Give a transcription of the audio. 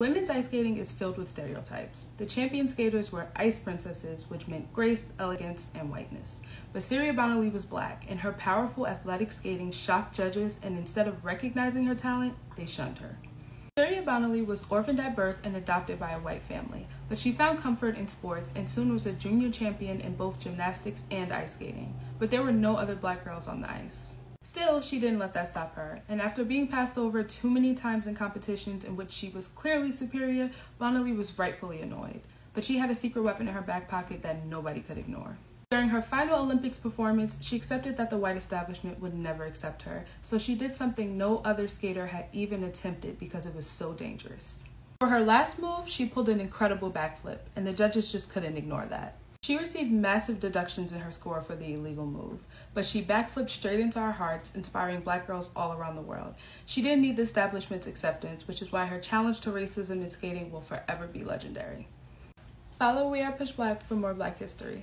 Women's ice skating is filled with stereotypes. The champion skaters were ice princesses, which meant grace, elegance, and whiteness. But Surya Bonaly was black, and her powerful athletic skating shocked judges, and instead of recognizing her talent, they shunned her. Surya Bonaly was orphaned at birth and adopted by a white family, but she found comfort in sports and soon was a junior champion in both gymnastics and ice skating. But there were no other black girls on the ice. Still, she didn't let that stop her, and after being passed over too many times in competitions in which she was clearly superior, Bonaly was rightfully annoyed. But she had a secret weapon in her back pocket that nobody could ignore. During her final Olympics performance, she accepted that the white establishment would never accept her, so she did something no other skater had even attempted because it was so dangerous. For her last move, she pulled an incredible backflip, and the judges just couldn't ignore that. She received massive deductions in her score for the illegal move, but she backflipped straight into our hearts, inspiring black girls all around the world. She didn't need the establishment's acceptance, which is why her challenge to racism in skating will forever be legendary. Follow We Are Push Black for more black history.